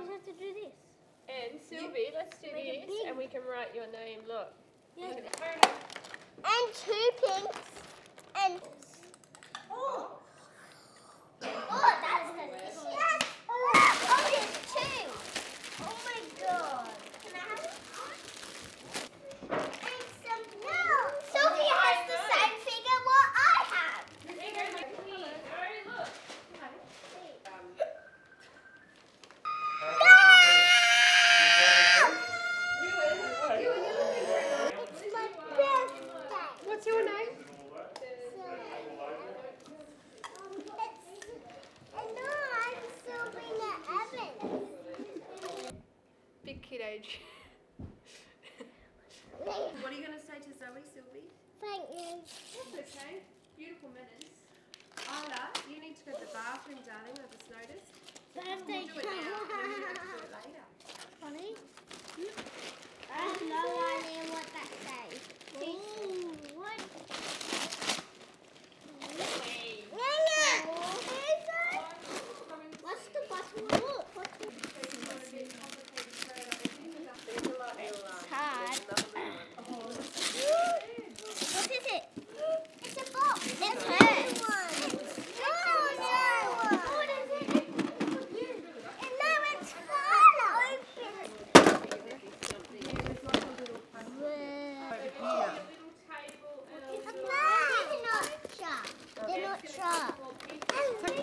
just have to do this. And Sylvie, you let's do this, and we can write your name. Look. Yeah. And two pinks. And. Oh. Big kid age. What are you going to say to Zoe, Sylvie? Thank you. That's okay. Beautiful manners. Isla, you need to go to the bathroom, darling. I just noticed. Birthday Do it now. then you don't have to do it later. Honey? I have no idea what that says. Ooh, what? What's the bottom? Look, what's the card? What is it? It's a box. It's hers. Oh, no. What is it? No, it's fine. They're not sharp. They're not sharp.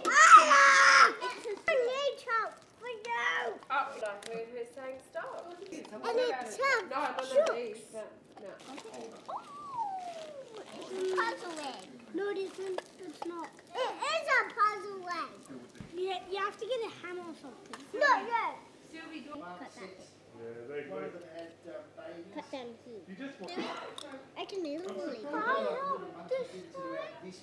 Ah! It's a new chop for you. Oh, like where who's saying stop? And it's tough. No, no, no, Sure. these. No, no. It's a puzzle egg. No, it isn't. It's not. It is a puzzle egg. Yeah, you have to get a hammer or something. No, no. Sylvie, do Cut that. One of them had um, babies. Cut down here. You just want I can easily. One of them monkeys fitted to about this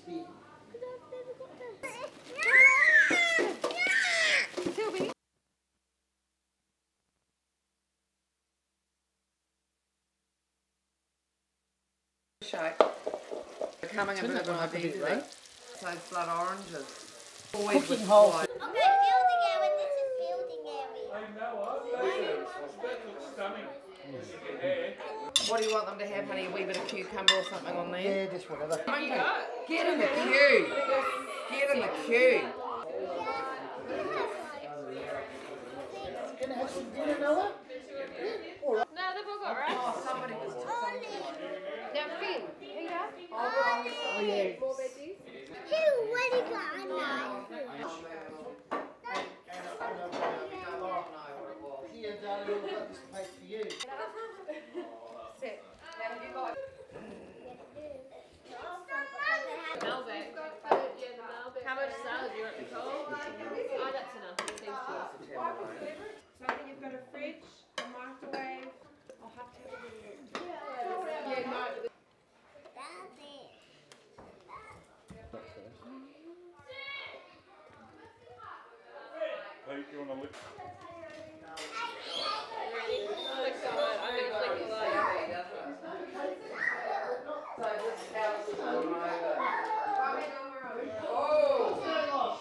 shape. Becoming a bit of an identity. So blood oranges. Always with Cooking holes. white. Okay, building area. This is building area. I know. That looks stunning. Mm. What do you want them to have, honey? A wee bit of cucumber or something on there? Yeah, just whatever. Okay. Get in the queue. Get in the queue. Gonna have some dinner, Noah? No, they've all got rice. Oh, somebody was Now, Finn, Peter, Oh, yeah. more veggies. Who already got a knife? Here, darling, I've got this plate for you. Set. Now, have you got Malbec. Yeah, the Malbec. How much salad do you want, Nicole? Oh, that's enough. It seems good. So I think you've got a fridge, a microwave. I'll have to have a little. Yeah, no. That's it. Pete, you want to lick? Flick the light. I'm gonna flick the light. So this house is all over. Oh!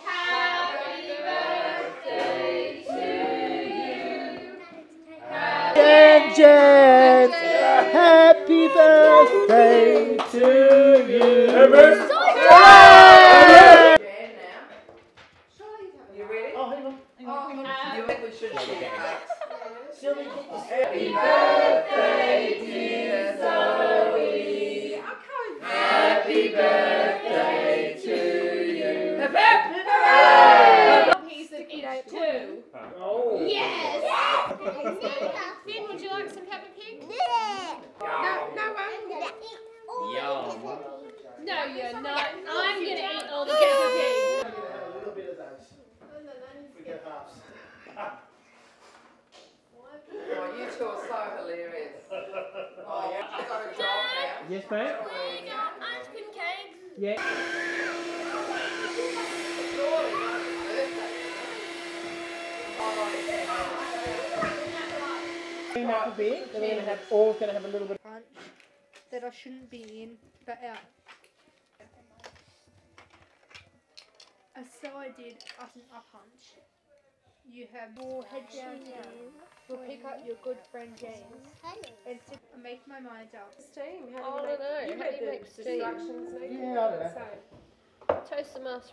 Jen, Jen, happy birthday to you. Jan now. You ready? Oh, hang on, hang on, hang on. You think we should share cakes? Sylvie, get this. Happy birthday, dear Zoe. Happy birthday to you. Hip hip! Piece of each two. Oh. Yes. Finn, would you like some Peppa Pig? Yeah. No, no one. Yum. No, you're not. I'm gonna eat all the Peppa Pig. A little bit of those. We get halves. Oh, you two are so hilarious. Oh, yeah, you got a job now. Yes, mate? We got ice cream cakes. Yeah. Clean up a bit, then we're gonna have, all gonna have a little bit. of Punch that I shouldn't be in, but out. Uh, so I did a, a punch. You have your head down here. We'll pick up your good friend James and sit and make my mind up. Steam. Oh, How do you don't know. make, you How read do you the make steam? instructions, Nick? Yeah, I don't know. So, Toast the master